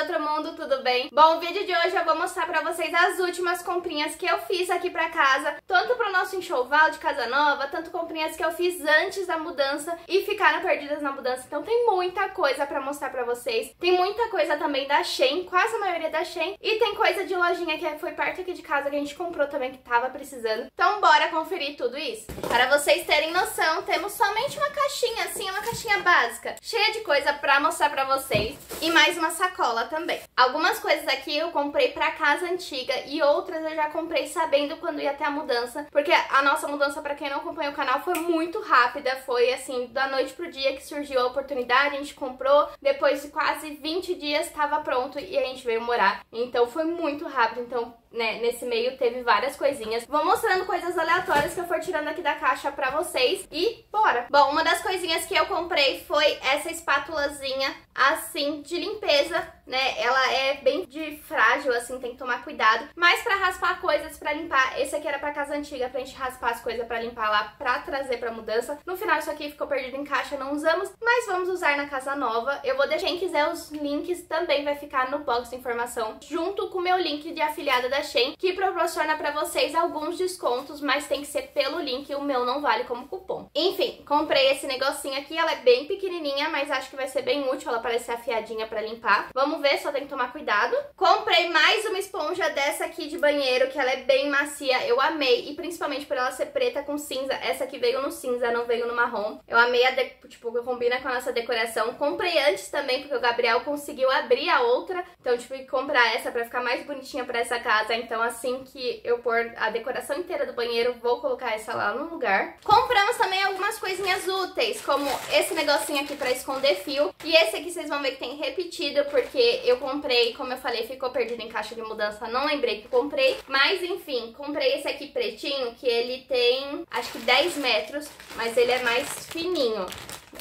outro mundo, tudo bem? Bom, o vídeo de hoje eu vou mostrar pra vocês as últimas comprinhas que eu fiz aqui pra casa, tanto pro nosso enxoval de casa nova, tanto comprinhas que eu fiz antes da mudança e ficaram perdidas na mudança. Então tem muita coisa pra mostrar pra vocês. Tem muita coisa também da Shein, quase a maioria da Shein, e tem coisa de lojinha que foi perto aqui de casa que a gente comprou também que tava precisando. Então bora conferir tudo isso. Para vocês terem noção, temos somente uma caixinha assim, uma caixinha básica, cheia de coisa pra mostrar pra vocês e mais uma sacola também. Algumas coisas aqui eu comprei pra casa antiga e outras eu já comprei sabendo quando ia ter a mudança, porque a nossa mudança, pra quem não acompanha o canal, foi muito rápida, foi assim, da noite pro dia que surgiu a oportunidade, a gente comprou, depois de quase 20 dias estava pronto e a gente veio morar. Então foi muito rápido, então né, nesse meio teve várias coisinhas. Vou mostrando coisas aleatórias que eu for tirando aqui da caixa pra vocês e bora! Bom, uma das coisinhas que eu comprei foi essa espátulazinha assim de limpeza, né? Ela é bem de frágil, assim, tem que tomar cuidado. Mas pra raspar coisas, pra limpar, esse aqui era pra casa antiga, pra gente raspar as coisas pra limpar lá, pra trazer pra mudança. No final isso aqui ficou perdido em caixa, não usamos, mas vamos usar na casa nova. Eu vou deixar, quem quiser, os links também vai ficar no box de informação, junto com o meu link de afiliada da Shein, que proporciona pra vocês alguns descontos, mas tem que ser pelo link, o meu não vale como cupom. Enfim, comprei esse negocinho aqui, ela é bem pequenininha, mas acho que vai ser bem útil, ela parece afiadinha pra limpar. Vamos ver, só tem que tomar cuidado. Comprei mais uma esponja dessa aqui de banheiro, que ela é bem macia, eu amei, e principalmente por ela ser preta com cinza, essa aqui veio no cinza, não veio no marrom. Eu amei a, de... tipo, combina com a nossa decoração. Comprei antes também, porque o Gabriel conseguiu abrir a outra, então tive que comprar essa pra ficar mais bonitinha pra essa casa, então assim que eu pôr a decoração inteira do banheiro, vou colocar essa lá no lugar. Compramos também algumas coisinhas úteis, como esse negocinho aqui pra esconder fio, e esse aqui vocês vão ver que tem repetido, porque eu comprei, como eu falei, ficou perdido em caixa de mudança, não lembrei que comprei, mas enfim, comprei esse aqui pretinho, que ele tem, acho que 10 metros, mas ele é mais fininho.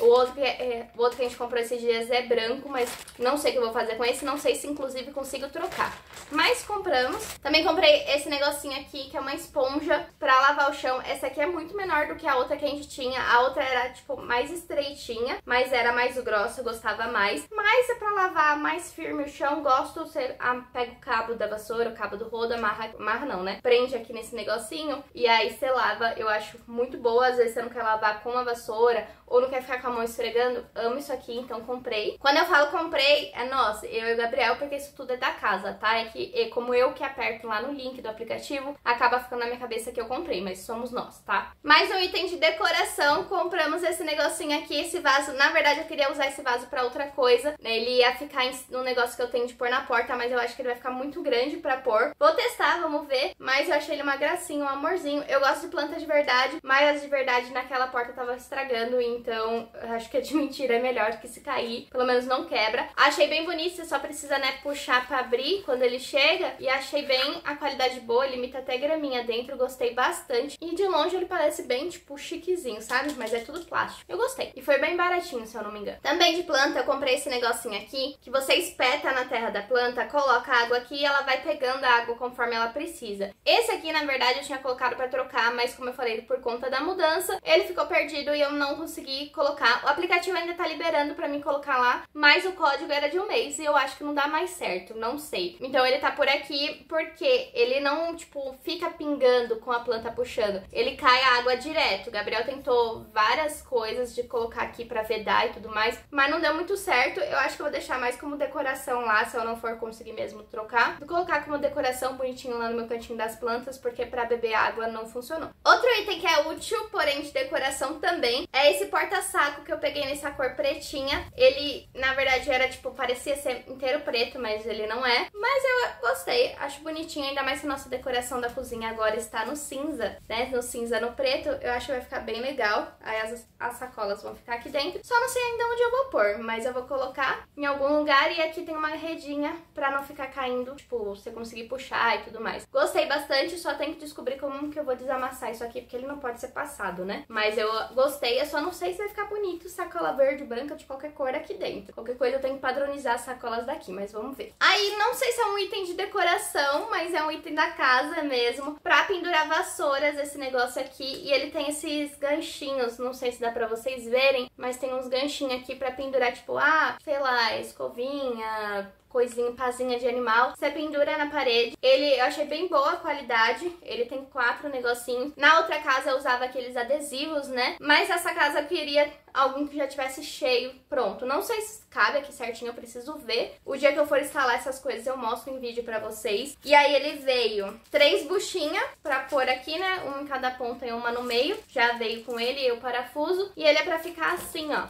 O outro, que, é, é, o outro que a gente comprou esses dias é branco, mas não sei o que eu vou fazer com esse. Não sei se, inclusive, consigo trocar. Mas compramos. Também comprei esse negocinho aqui, que é uma esponja pra lavar o chão. Essa aqui é muito menor do que a outra que a gente tinha. A outra era, tipo, mais estreitinha, mas era mais grossa, eu gostava mais. Mas é pra lavar mais firme o chão. Gosto, você ah, pega o cabo da vassoura, o cabo do rodo, amarra, amarra não, né? Prende aqui nesse negocinho e aí você lava. Eu acho muito boa. Às vezes você não quer lavar com a vassoura ou não quer ficar com a mão esfregando, amo isso aqui, então comprei. Quando eu falo comprei, é nossa, eu e o Gabriel, porque isso tudo é da casa, tá? É que é como eu que aperto lá no link do aplicativo, acaba ficando na minha cabeça que eu comprei, mas somos nós, tá? Mais um item de decoração, compramos esse negocinho aqui, esse vaso. Na verdade, eu queria usar esse vaso pra outra coisa? Ele ia ficar no negócio que eu tenho de pôr na porta, mas eu acho que ele vai ficar muito grande pra pôr. Vou testar, vamos ver, mas eu achei ele uma gracinha, um amorzinho. Eu gosto de planta de verdade, mas as de verdade naquela porta tava estragando, então acho que a de mentira é melhor que se cair, pelo menos não quebra. Achei bem bonito, você só precisa, né, puxar pra abrir quando ele chega. E achei bem a qualidade boa, ele imita até graminha dentro, gostei bastante. E de longe ele parece bem, tipo, chiquezinho, sabe? Mas é tudo plástico. Eu gostei. E foi bem baratinho, se eu não me engano. Também de planta, eu comprei esse negocinho aqui, que você espeta na terra da planta, coloca água aqui e ela vai pegando a água conforme ela precisa. Esse aqui, na verdade, eu tinha colocado pra trocar, mas como eu falei, por conta da mudança, ele ficou perdido e eu não consegui colocar. O aplicativo ainda tá liberando pra mim colocar lá, mas o código era de um mês e eu acho que não dá mais certo, não sei. Então ele tá por aqui porque ele não, tipo, fica pingando com a planta puxando. Ele cai a água direto. O Gabriel tentou várias coisas de colocar aqui pra vedar e tudo mais, mas não deu muito certo. Eu acho que eu vou deixar mais como decoração lá, se eu não for conseguir mesmo trocar. Vou colocar como decoração bonitinho lá no meu cantinho das plantas, porque pra beber água não funcionou. Outro item que é útil, porém de decoração também, é esse porta-saco que eu peguei nessa cor pretinha. Ele, na verdade, era tipo, parecia ser inteiro preto, mas ele não é. Mas eu gostei, acho bonitinho, ainda mais que a nossa decoração da cozinha agora está no cinza, né? No cinza no preto, eu acho que vai ficar bem legal. Aí as, as sacolas vão ficar aqui dentro. Só não sei ainda onde eu vou pôr, mas eu vou colocar em algum lugar e aqui tem uma redinha pra não ficar caindo, tipo, você conseguir puxar e tudo mais. Gostei bastante, só tenho que descobrir como que eu vou desamassar isso aqui, porque ele não pode ser passado, né? Mas eu gostei, eu só não sei se vai ficar bonito bonito sacola verde, branca, de qualquer cor aqui dentro. Qualquer coisa eu tenho que padronizar as sacolas daqui, mas vamos ver. Aí, não sei se é um item de decoração, mas é um item da casa mesmo, pra pendurar vassouras, esse negócio aqui. E ele tem esses ganchinhos, não sei se dá pra vocês verem, mas tem uns ganchinhos aqui pra pendurar, tipo, ah, sei lá, escovinha, coisinha, pazinha de animal. Você pendura na parede. Ele eu achei bem boa a qualidade. Ele tem quatro negocinhos. Na outra casa eu usava aqueles adesivos, né? Mas essa casa eu queria algum que já tivesse cheio, pronto. Não sei se cabe aqui certinho, eu preciso ver. O dia que eu for instalar essas coisas eu mostro em vídeo pra vocês. E aí ele veio três buchinhas pra pôr aqui, né? Um em cada ponta e uma no meio. Já veio com ele e o parafuso. E ele é pra ficar assim, ó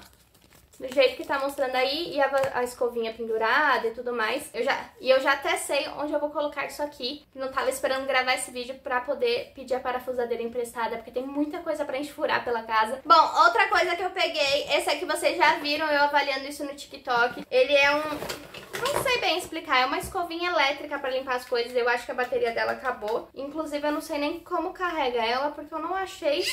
do jeito que tá mostrando aí e a, a, escovinha pendurada e tudo mais. Eu já, e eu já até sei onde eu vou colocar isso aqui, não tava esperando gravar esse vídeo pra poder pedir a parafusadeira emprestada, porque tem muita coisa pra gente furar pela casa. Bom, outra coisa que eu peguei, esse aqui vocês já viram eu avaliando isso no TikTok. Ele é um... Não sei bem explicar, é uma escovinha elétrica pra limpar as coisas, eu acho que a bateria dela acabou. Inclusive eu não sei nem como carrega ela, porque eu não achei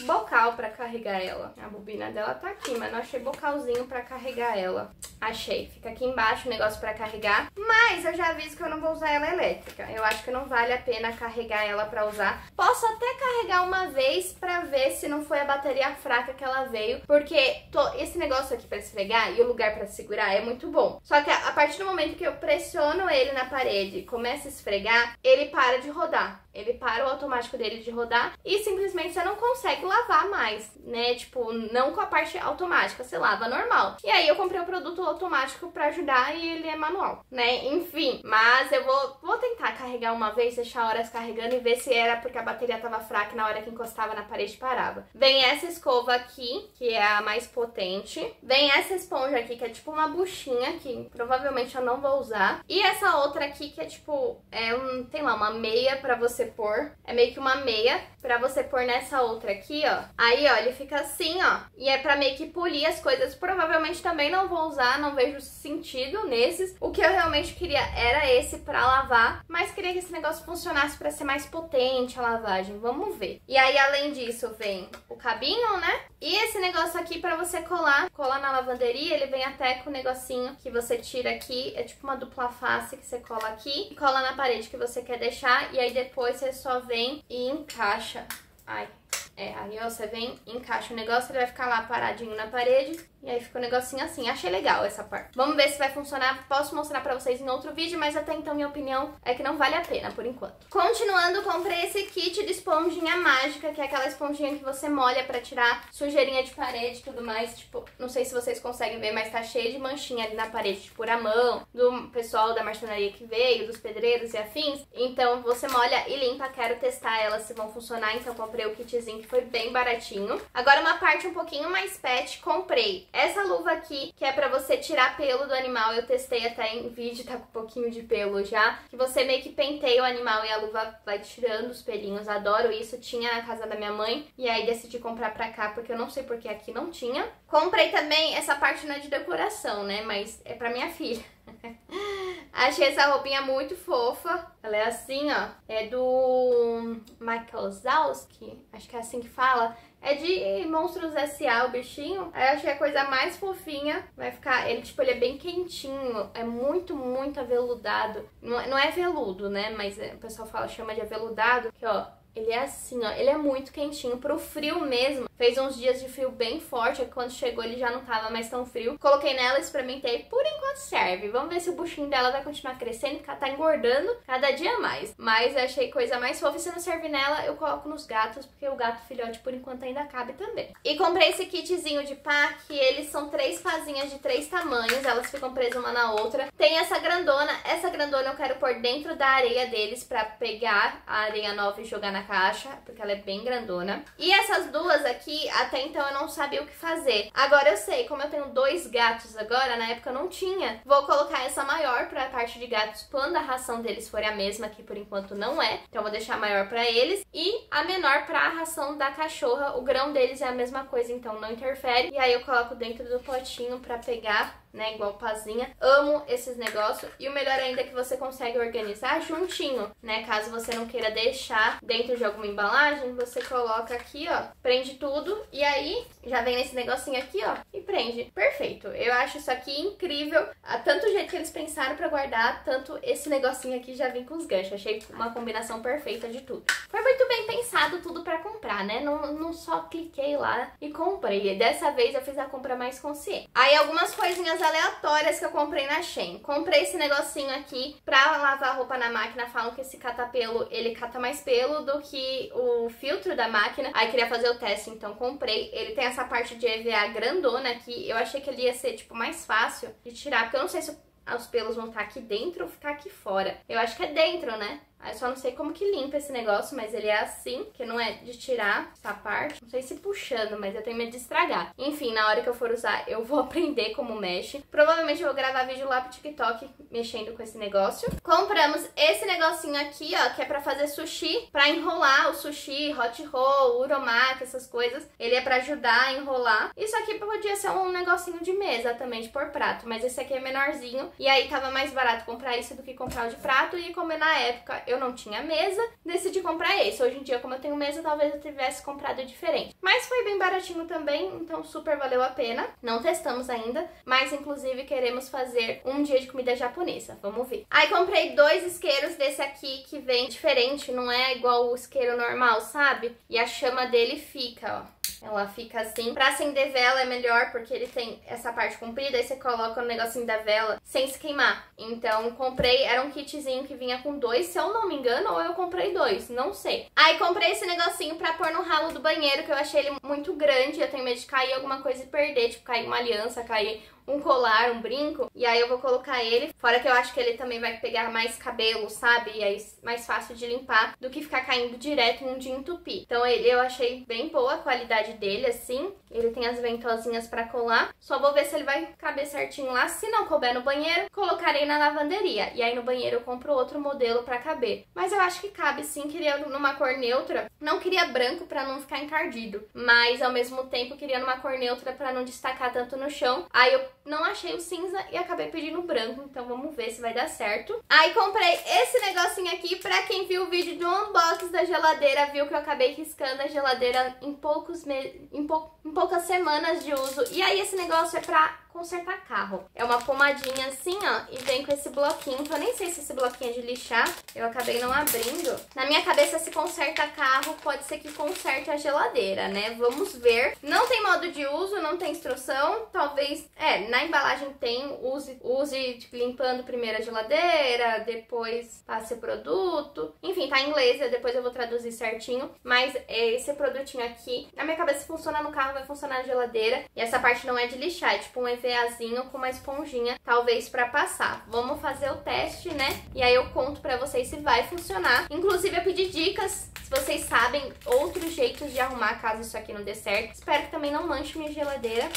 bocal pra carregar ela. A bobina dela tá aqui, mas não achei bocalzinho pra carregar ela. Achei. Fica aqui embaixo o negócio pra carregar. Mas eu já aviso que eu não vou usar ela elétrica. Eu acho que não vale a pena carregar ela pra usar. Posso até carregar uma vez pra ver se não foi a bateria fraca que ela veio. Porque tô... esse negócio aqui pra esfregar e o lugar pra segurar é muito bom. Só que a partir do momento que eu pressiono ele na parede e começo a esfregar, ele para de rodar. Ele para o automático dele de rodar e simplesmente você não consegue lavar mais, né? Tipo, não com a parte automática, você lava normal. E aí eu comprei o produto automático para ajudar e ele é manual, né? Enfim, mas eu vou, vou tentar carregar uma vez, deixar horas carregando e ver se era porque a bateria tava fraca na hora que encostava na parede parava. Vem essa escova aqui, que é a mais potente. Vem essa esponja aqui, que é tipo uma buchinha, que provavelmente eu não vou usar. E essa outra aqui, que é tipo, é um, tem lá, uma meia para você você pôr. É meio que uma meia pra você pôr nessa outra aqui, ó. Aí, ó, ele fica assim, ó. E é pra meio que polir as coisas. Provavelmente também não vou usar, não vejo sentido nesses. O que eu realmente queria era esse pra lavar. Mas queria que esse negócio funcionasse pra ser mais potente a lavagem. Vamos ver. E aí, além disso, vem o cabinho, né? E esse negócio aqui pra você colar. Colar na lavanderia, ele vem até com o negocinho que você tira aqui. É tipo uma dupla face que você cola aqui. Cola na parede que você quer deixar. E aí depois depois você só vem e encaixa. Ai, é, aí ó, você vem, encaixa o negócio, ele vai ficar lá paradinho na parede. E aí fica um negocinho assim. Achei legal essa parte. Vamos ver se vai funcionar. Posso mostrar pra vocês em outro vídeo, mas até então minha opinião é que não vale a pena, por enquanto. Continuando, comprei esse kit de esponjinha mágica, que é aquela esponjinha que você molha pra tirar sujeirinha de parede e tudo mais. Tipo, não sei se vocês conseguem ver, mas tá cheio de manchinha ali na parede, tipo, a mão, do pessoal da marcenaria que veio, dos pedreiros e afins. Então você molha e limpa. Quero testar elas se vão funcionar, então comprei o kitzinho que foi bem baratinho. Agora uma parte um pouquinho mais pet, comprei essa luva aqui, que é pra você tirar pelo do animal, eu testei até em vídeo, tá com um pouquinho de pelo já. Que você meio que penteia o animal e a luva vai tirando os pelinhos. Adoro isso, tinha na casa da minha mãe. E aí decidi comprar pra cá, porque eu não sei porque aqui não tinha. Comprei também, essa parte não é de decoração, né? Mas é pra minha filha. Achei essa roupinha muito fofa. Ela é assim, ó. É do Michael Zalski, acho que é assim que fala. É de Monstros S.A. o bichinho. Eu achei a coisa mais fofinha. Vai ficar... Ele, tipo, ele é bem quentinho. É muito, muito aveludado. Não, não é veludo, né? Mas é, o pessoal fala, chama de aveludado. Que, ó, ele é assim, ó. Ele é muito quentinho. Pro frio mesmo. Fez uns dias de frio bem forte. É quando chegou ele já não tava mais tão frio. Coloquei nela, experimentei. Por enquanto serve. Vamos ver se o buchinho dela vai continuar crescendo. Porque ela tá engordando cada dia mais. Mas achei coisa mais fofa. Se não serve nela, eu coloco nos gatos. Porque o gato filhote, por enquanto, ainda cabe também. E comprei esse kitzinho de pá. Que eles são três pazinhas de três tamanhos. Elas ficam presas uma na outra. Tem essa grandona. Essa grandona eu quero pôr dentro da areia deles. Pra pegar a areia nova e jogar na caixa, porque ela é bem grandona. E essas duas aqui, até então eu não sabia o que fazer. Agora eu sei, como eu tenho dois gatos agora, na época eu não tinha, vou colocar essa maior pra parte de gatos quando a ração deles for a mesma, que por enquanto não é. Então eu vou deixar a maior pra eles. E a menor pra ração da cachorra. O grão deles é a mesma coisa, então não interfere. E aí eu coloco dentro do potinho pra pegar né? Igual pazinha. Amo esses negócios. E o melhor ainda é que você consegue organizar juntinho, né? Caso você não queira deixar dentro de alguma embalagem, você coloca aqui, ó, prende tudo e aí já vem nesse negocinho aqui, ó, e prende. Perfeito. Eu acho isso aqui incrível. Tanto o jeito que eles pensaram para guardar, tanto esse negocinho aqui já vem com os ganchos. Achei uma combinação perfeita de tudo. Foi muito bem pensado tudo para comprar, né? Não, não só cliquei lá e comprei. Dessa vez eu fiz a compra mais consciente. Aí algumas coisinhas aleatórias que eu comprei na Shein. Comprei esse negocinho aqui pra lavar roupa na máquina. Falam que esse catapelo, ele cata mais pelo do que o filtro da máquina. Aí queria fazer o teste, então comprei. Ele tem essa parte de EVA grandona aqui. Eu achei que ele ia ser, tipo, mais fácil de tirar, porque eu não sei se os pelos vão estar aqui dentro ou ficar aqui fora. Eu acho que é dentro, né? Eu só não sei como que limpa esse negócio, mas ele é assim, que não é de tirar essa parte. Não sei se puxando, mas eu tenho medo de estragar. Enfim, na hora que eu for usar, eu vou aprender como mexe. Provavelmente eu vou gravar vídeo lá pro TikTok mexendo com esse negócio. Compramos esse negocinho aqui, ó, que é pra fazer sushi, pra enrolar o sushi, hot roll, uromaki, essas coisas. Ele é pra ajudar a enrolar. Isso aqui podia ser um negocinho de mesa também, de pôr prato, mas esse aqui é menorzinho. E aí tava mais barato comprar isso do que comprar o de prato. E como na época eu eu não tinha mesa, decidi comprar esse. Hoje em dia, como eu tenho mesa, talvez eu tivesse comprado diferente. Mas foi bem baratinho também, então super valeu a pena. Não testamos ainda, mas inclusive queremos fazer um dia de comida japonesa. Vamos ver. Aí comprei dois isqueiros desse aqui que vem diferente, não é igual o isqueiro normal, sabe? E a chama dele fica, ó. Ela fica assim. Pra acender vela é melhor porque ele tem essa parte comprida. Aí você coloca o negocinho da vela sem se queimar. Então comprei, era um kitzinho que vinha com dois, se eu não me engano, ou eu comprei dois, não sei. Aí comprei esse negocinho pra pôr no ralo do banheiro, que eu achei ele muito grande. Eu tenho medo de cair alguma coisa e perder, tipo cair uma aliança, cair um colar, um brinco, e aí eu vou colocar ele. Fora que eu acho que ele também vai pegar mais cabelo, sabe? E aí mais fácil de limpar do que ficar caindo direto em um de entupir. Então ele eu achei bem boa a qualidade dele, assim. Ele tem as ventosinhas para colar. Só vou ver se ele vai caber certinho lá. Se não couber no banheiro, colocarei na lavanderia. E aí no banheiro eu compro outro modelo para caber. Mas eu acho que cabe sim, queria numa cor neutra. Não queria branco para não ficar encardido, mas ao mesmo tempo queria numa cor neutra para não destacar tanto no chão. Aí eu não achei o cinza e acabei pedindo branco, então vamos ver se vai dar certo. Aí comprei esse negocinho aqui, pra quem viu o vídeo do unboxing da geladeira, viu que eu acabei riscando a geladeira em, poucos me... em, pou... em poucas semanas de uso. E aí esse negócio é pra consertar carro. É uma pomadinha assim, ó, e vem com esse bloquinho, eu nem sei se esse bloquinho é de lixar, eu acabei não abrindo. Na minha cabeça, se conserta carro, pode ser que conserte a geladeira, né? Vamos ver. Não tem modo de uso, não tem instrução, talvez... É, na embalagem tem, use, use tipo, limpando primeiro a geladeira, depois passe o produto. Enfim, tá em inglês, depois eu vou traduzir certinho. Mas esse produtinho aqui, na minha cabeça, funciona no carro, vai funcionar na geladeira. E essa parte não é de lixar, é tipo um EVAzinho com uma esponjinha, talvez para passar. Vamos fazer o teste, né? E aí eu conto para vocês se vai funcionar. Inclusive, eu pedi dicas se vocês sabem outros jeitos de arrumar caso isso aqui não dê certo. Espero que também não manche minha geladeira.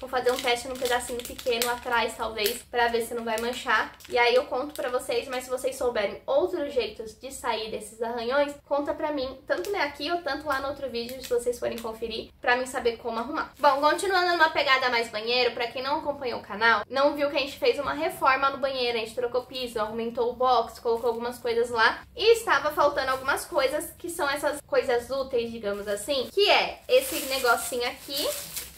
Vou fazer um teste num pedacinho pequeno atrás, talvez, pra ver se não vai manchar. E aí eu conto pra vocês, mas se vocês souberem outros jeitos de sair desses arranhões, conta pra mim, tanto aqui ou tanto lá no outro vídeo, se vocês forem conferir, pra mim saber como arrumar. Bom, continuando numa pegada mais banheiro, pra quem não acompanhou o canal, não viu que a gente fez uma reforma no banheiro, a gente trocou piso, aumentou o box, colocou algumas coisas lá, e estava faltando algumas coisas, que são essas coisas úteis, digamos assim, que é esse negocinho aqui,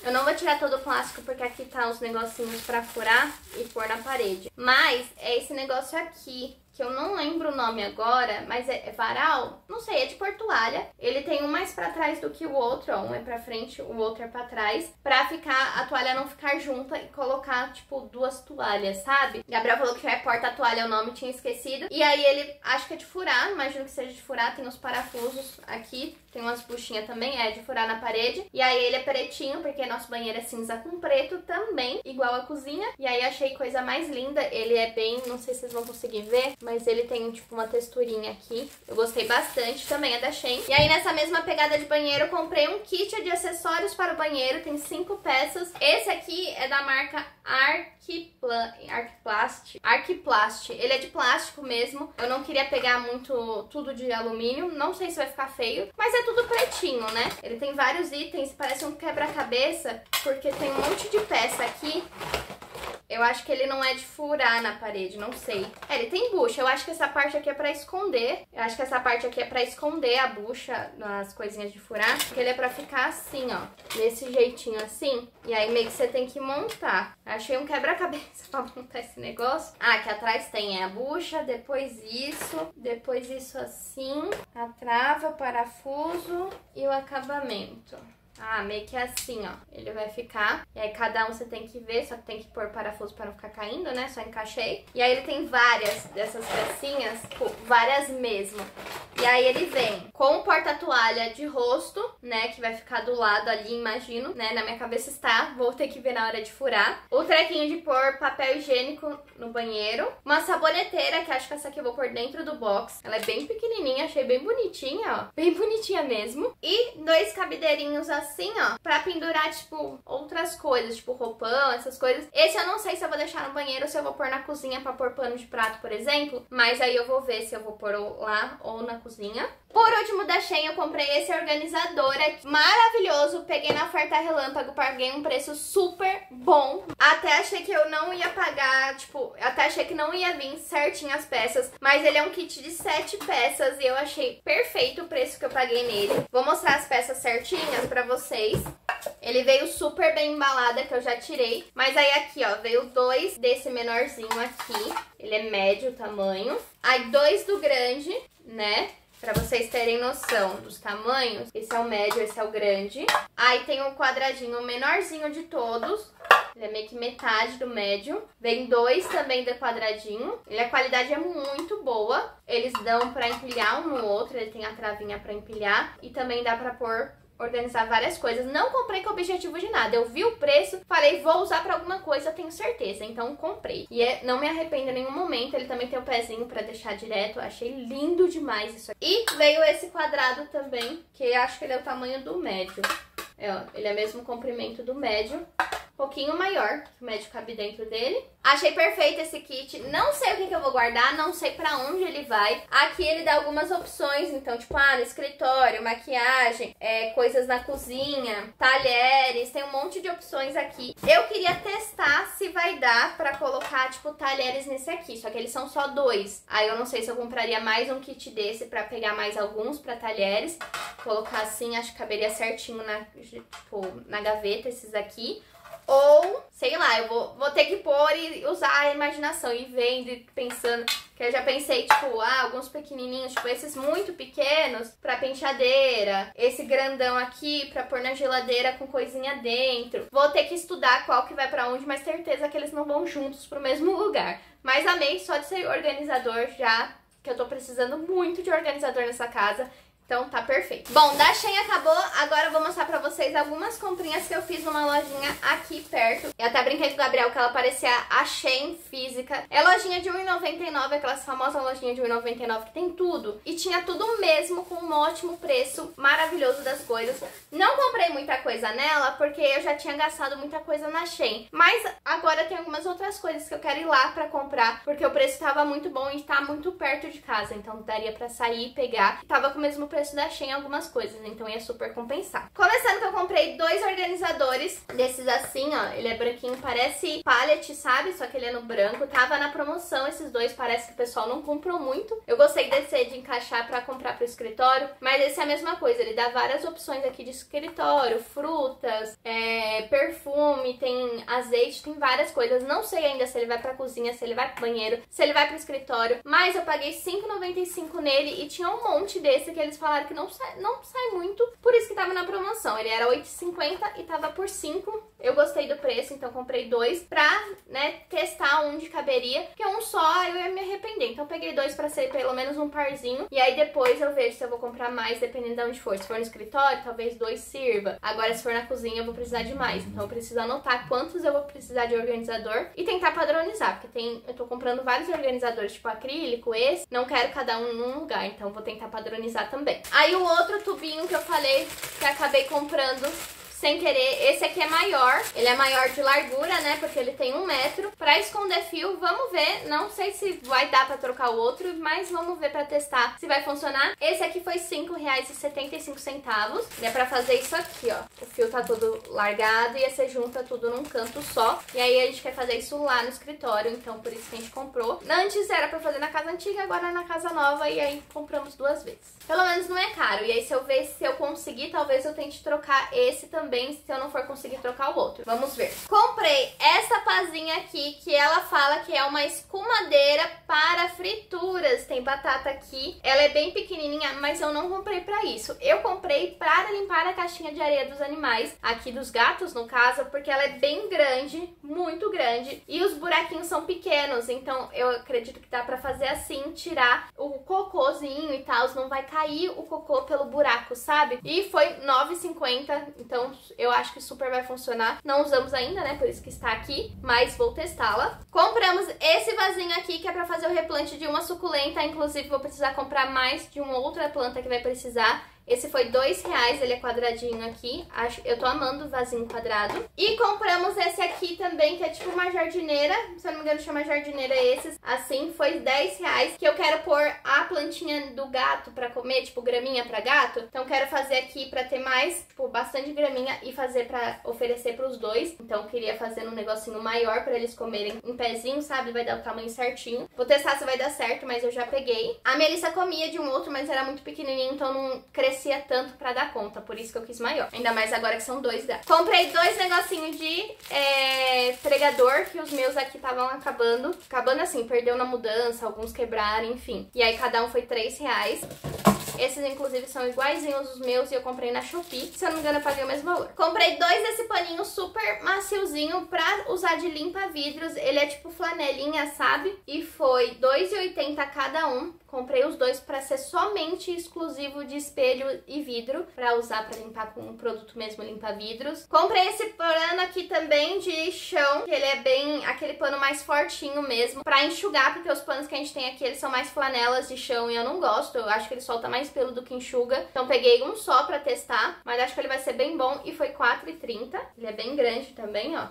eu não vou tirar todo o plástico porque aqui tá os negocinhos pra furar e pôr na parede. Mas é esse negócio aqui que eu não lembro o nome agora, mas é, é varal, não sei, é de portuália. Ele tem um mais para trás do que o outro, ó, um é para frente, o outro é para trás, para ficar a toalha não ficar junta e colocar tipo duas toalhas, sabe? Gabriel falou que é porta toalha o nome, tinha esquecido. E aí ele acho que é de furar, imagino que seja de furar, tem os parafusos aqui, tem umas buchinhas também, é de furar na parede. E aí ele é pretinho, porque nosso banheiro é cinza com preto também, igual a cozinha. E aí achei coisa mais linda, ele é bem, não sei se vocês vão conseguir ver, mas ele tem tipo uma texturinha aqui. Eu gostei bastante, também é da Shein. E aí nessa mesma pegada de banheiro, eu comprei um kit de acessórios para o banheiro, tem cinco peças. Esse aqui é da marca Arquipla... Arquiplast. Arquiplast. Ele é de plástico mesmo. Eu não queria pegar muito tudo de alumínio, não sei se vai ficar feio, mas é tudo pretinho, né? Ele tem vários itens, parece um quebra-cabeça, porque tem um monte de peça aqui Eu acho que ele não é de furar na parede, não sei. É, ele tem bucha. Eu acho que essa parte aqui é pra esconder. Eu acho que essa parte aqui é pra esconder a bucha nas coisinhas de furar. Porque ele é pra ficar assim, ó. Desse jeitinho assim. E aí meio que você tem que montar. Achei um quebra-cabeça pra montar esse negócio. Ah, aqui atrás tem a bucha, depois isso, depois isso assim, a trava, parafuso e o acabamento. Ah, meio que assim, ó. Ele vai ficar. E aí cada um você tem que ver, só que tem que pôr parafuso para não ficar caindo, né? Só encaixei. E aí ele tem várias dessas pecinhas, tipo, várias mesmo. E aí ele vem com o porta-toalha de rosto, né? Que vai ficar do lado ali, imagino, né? Na minha cabeça está. Vou ter que ver na hora de furar. O trequinho de pôr papel higiênico no banheiro. Uma saboneteira, que acho que essa aqui eu vou pôr dentro do box. Ela é bem pequenininha, achei bem bonitinha, ó. Bem bonitinha mesmo. E dois cabideirinhos assim, ó, pra pendurar, tipo, outras coisas, tipo roupão, essas coisas. Esse eu não sei se eu vou deixar no banheiro ou se eu vou pôr na cozinha pra pôr pano de prato, por exemplo. Mas aí eu vou ver se eu vou pôr lá ou na cozinha. Por último, da Shein, eu comprei esse organizador aqui, maravilhoso. Peguei na oferta relâmpago, paguei um preço super bom. Até achei que eu não ia pagar, tipo, até achei que não ia vir certinho as peças. Mas ele é um kit de 7 peças e eu achei perfeito o preço que eu paguei nele. Vou mostrar as peças certinhas pra vocês. Ele veio super bem embalada, que eu já tirei. Mas aí aqui, ó, veio dois desse menorzinho aqui. Ele é médio o tamanho. Aí dois do grande, né? Pra vocês terem noção dos tamanhos, esse é o médio, esse é o grande. Aí tem o quadradinho menorzinho de todos, ele é meio que metade do médio. Vem dois também de quadradinho. Ele, a qualidade é muito boa. Eles dão pra empilhar um no outro. Ele tem a travinha pra empilhar. E também dá pra pôr organizar várias coisas. Não comprei com objetivo de nada. Eu vi o preço, falei, vou usar para alguma coisa, tenho certeza. Então comprei. E é, não me arrependo em nenhum momento. Ele também tem o pezinho para deixar direto. Achei lindo demais isso aqui. E veio esse quadrado também, que acho que ele é o tamanho do médio. É, ó, ele é mesmo comprimento do médio pouquinho maior, que o médio cabe dentro dele. Achei perfeito esse kit. Não sei o que, que eu vou guardar, não sei pra onde ele vai. Aqui ele dá algumas opções, então, tipo, ah, no escritório, maquiagem, é, coisas na cozinha, talheres, tem um monte de opções aqui. Eu queria testar se vai dar pra colocar, tipo, talheres nesse aqui, só que eles são só dois. Aí eu não sei se eu compraria mais um kit desse pra pegar mais alguns pra talheres. Colocar assim, acho que caberia certinho na, tipo, na gaveta esses aqui. Ou, sei lá, eu vou, vou ter que pôr e usar a imaginação e vendo e pensando. Que eu já pensei, tipo, ah, alguns pequenininhos, tipo, esses muito pequenos pra penteadeira. Esse grandão aqui pra pôr na geladeira com coisinha dentro. Vou ter que estudar qual que vai pra onde, mas certeza que eles não vão juntos pro mesmo lugar. Mas amei só de ser organizador já, que eu tô precisando muito de organizador nessa casa. Então tá perfeito. Bom, da Shein acabou, agora eu vou mostrar pra vocês algumas comprinhas que eu fiz numa lojinha aqui perto. Eu até brinquei com o Gabriel que ela parecia a Shein física. É lojinha de R$1,99, aquelas famosas lojinhas de R$1,99 que tem tudo. E tinha tudo mesmo com um ótimo preço, maravilhoso das coisas. Não comprei muita coisa nela porque eu já tinha gastado muita coisa na Shein. Mas agora tem algumas outras coisas que eu quero ir lá pra comprar, porque o preço tava muito bom e tá muito perto de casa. Então daria pra sair e pegar. Tava com o mesmo preço preço da Shein algumas coisas, então ia super compensar. Começando que eu comprei dois organizadores desses assim, ó. Ele é branquinho, parece pallet, sabe? Só que ele é no branco. Tava na promoção esses dois, parece que o pessoal não comprou muito. Eu gostei desse de encaixar pra comprar pro escritório, mas esse é a mesma coisa. Ele dá várias opções aqui de escritório, frutas, é, perfume, tem azeite, tem várias coisas. Não sei ainda se ele vai pra cozinha, se ele vai pro banheiro, se ele vai pro escritório, mas eu paguei R$5,95 nele e tinha um monte desse que eles falaram que não sai, não sai muito, por isso que tava na promoção. Ele era 8,50 e tava por 5. Eu gostei do preço, então comprei dois pra, né, testar onde caberia, porque um só eu ia me arrepender. Então peguei dois pra ser pelo menos um parzinho, e aí depois eu vejo se eu vou comprar mais, dependendo de onde for. Se for no escritório, talvez dois sirva. Agora, se for na cozinha, eu vou precisar de mais. Então eu preciso anotar quantos eu vou precisar de organizador e tentar padronizar, porque tem, eu tô comprando vários organizadores, tipo acrílico, esse, não quero cada um num lugar, então vou tentar padronizar também. Aí o outro tubinho que eu falei que acabei comprando sem querer. Esse aqui é maior, ele é maior de largura, né? Porque ele tem um metro. Pra esconder fio, vamos ver. Não sei se vai dar pra trocar o outro, mas vamos ver pra testar se vai funcionar. Esse aqui foi R$5,75. É pra fazer isso aqui, ó. O fio tá todo largado e aí você junta tudo num canto só. E aí a gente quer fazer isso lá no escritório, então por isso que a gente comprou. Antes era pra fazer na casa antiga, agora é na casa nova e aí compramos duas vezes. Pelo menos não é caro. E aí se eu ver se eu conseguir, talvez eu tente trocar esse também, se eu não for conseguir trocar o outro. Vamos ver. Comprei essa pazinha aqui, que ela fala que é uma escumadeira para frituras. Tem batata aqui. Ela é bem pequenininha, mas eu não comprei pra isso. Eu comprei para limpar a caixinha de areia dos animais, aqui dos gatos no caso, porque ela é bem grande, muito grande, e os buraquinhos são pequenos, então eu acredito que dá pra fazer assim, tirar o cocôzinho e tal, não vai cair o cocô pelo buraco, sabe? E foi 9,50, então eu acho que super vai funcionar. Não usamos ainda, né, por isso que está aqui, mas vou testá-la. Compramos esse vasinho aqui que é pra fazer o replante de uma suculenta, inclusive vou precisar comprar mais de uma outra planta que vai precisar. Esse foi dois reais, ele é quadradinho aqui. Acho, eu tô amando o vasinho quadrado. E compramos esse aqui também, que é tipo uma jardineira. Se eu não me engano, chama jardineira esses. Assim, foi 10 reais. Que eu quero pôr a plantinha do gato pra comer, tipo graminha pra gato. Então quero fazer aqui pra ter mais, tipo, bastante graminha e fazer pra oferecer pros dois. Então queria fazer um negocinho maior pra eles comerem em pezinho, sabe? Vai dar o tamanho certinho. Vou testar se vai dar certo, mas eu já peguei. A Melissa comia de um outro, mas era muito pequenininho, então não cresceu tanto pra dar conta, por isso que eu quis maior. Ainda mais agora que são dois gatos. Comprei dois negocinhos de é, pregador, que os meus aqui estavam acabando. Acabando assim, perdeu na mudança, alguns quebraram, enfim. E aí cada um foi três reais. Esses, inclusive, são iguaizinhos os meus e eu comprei na Shopee. Se eu não me engano, eu paguei o mesmo valor. Comprei dois desse paninho super maciozinho pra usar de limpa vidros. Ele é tipo flanelinha, sabe? E foi R$2,80 cada um. Comprei os dois para ser somente exclusivo de espelho e vidro, para usar para limpar com um produto mesmo limpa vidros. Comprei esse pano aqui também de chão, que ele é bem aquele pano mais fortinho mesmo, para enxugar, porque os panos que a gente tem aqui, eles são mais flanelas de chão e eu não gosto. Eu acho que ele solta mais pelo do que enxuga. Então peguei um só para testar, mas acho que ele vai ser bem bom e foi R$4,30. Ele é bem grande também, ó.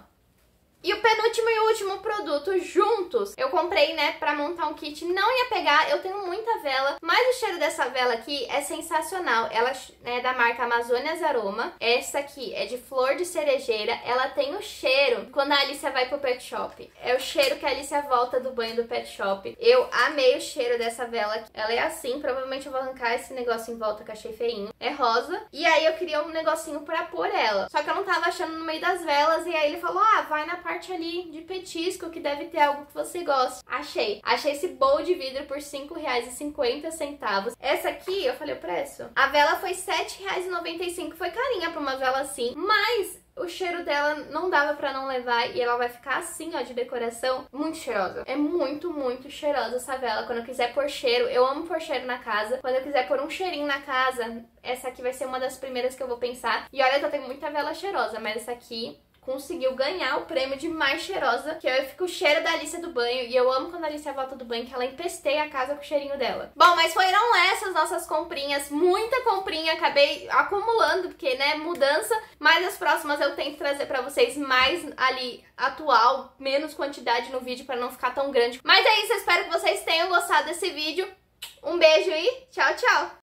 E o penúltimo e último produto juntos, eu comprei, né, pra montar um kit. Não ia pegar, eu tenho muita vela, mas o cheiro dessa vela aqui é sensacional. Ela é da marca Amazônias Aroma. Essa aqui é de flor de cerejeira. Ela tem o cheiro quando a Alicia vai pro pet shop. É o cheiro que a Alicia volta do banho do pet shop. Eu amei o cheiro dessa vela aqui. Ela é assim, provavelmente eu vou arrancar esse negócio em volta que achei feinho. É rosa. E aí eu queria um negocinho pra pôr ela. Só que eu não tava achando no meio das velas. E aí ele falou, ah, vai na parte parte ali de petisco que deve ter algo que você gosta. Achei. Achei esse bowl de vidro por R$ 5,50. Essa aqui, eu falei o preço. A vela foi R$ 7,95. Foi carinha pra uma vela assim. Mas o cheiro dela não dava pra não levar e ela vai ficar assim, ó, de decoração, muito cheirosa. É muito, muito cheirosa essa vela. Quando eu quiser pôr cheiro, eu amo pôr cheiro na casa. Quando eu quiser pôr um cheirinho na casa, essa aqui vai ser uma das primeiras que eu vou pensar. E olha que eu tenho muita vela cheirosa, mas essa aqui conseguiu ganhar o prêmio de mais cheirosa, que eu fico o cheiro da Alicia do banho, e eu amo quando a Alicia volta do banho, que ela empesteia a casa com o cheirinho dela. Bom, mas foram essas nossas comprinhas, muita comprinha, acabei acumulando, porque, né, mudança, mas as próximas eu tento trazer pra vocês mais ali atual, menos quantidade no vídeo pra não ficar tão grande. Mas é isso, eu espero que vocês tenham gostado desse vídeo. Um beijo e tchau, tchau!